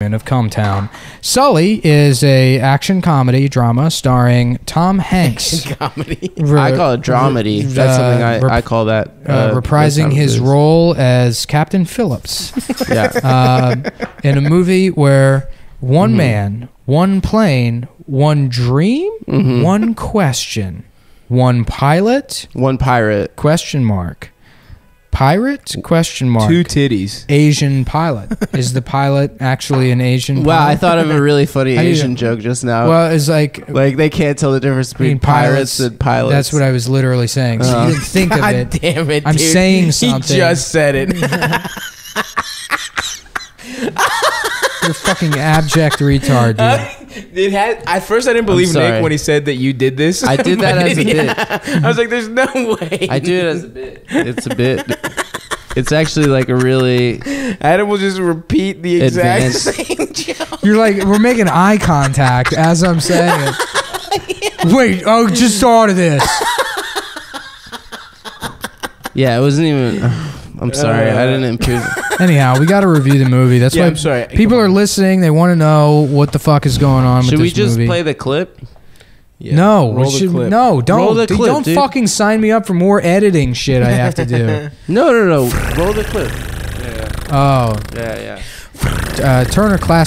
of Cometown. Sully is a action comedy drama starring Tom Hanks, Comedy. Re- I call it dramedy. That's something I, rep- I call that. uh, uh, reprising that's how it his is. role as Captain Phillips Yeah. uh, in a movie where one Mhm. man, one plane, one dream, Mhm. one question, one pilot One pirate. question mark, pirate question mark. Two titties. Asian pilot. Is the pilot actually an Asian? Wow, I thought of a really funny Asian joke just now. Well, it's like like they can't tell the difference between mean, pirates, pilots- and pilots. that's what I was literally saying. So Uh. you didn't think of God it. damn it! I'm dude. saying He something. just said it. You're fucking abject retard, dude. It had. At first, I didn't believe. Nick when he said that you did this. I did that as a bit. Yeah. I was like, "There's no way." I do it as a bit. It's a bit. It's actually like a really Adam will just repeat the exact Advanced. same joke. You're like we're making eye contact as I'm saying it. Wait, oh, just thought of this. yeah. It wasn't even. I'm sorry. I didn't improve. Anyhow, we got to review the movie. That's Yeah, why I'm sorry. people Come are on. listening. They want to know what the fuck is going on Should with we this just movie. play the clip? Yeah. No, Roll we the should, clip. no, don't. Roll the Dude, clip, don't dude. fucking sign me up for more editing shit I have to do. No, no, no. Roll the clip. Yeah, Oh, yeah, yeah. uh, Turner Class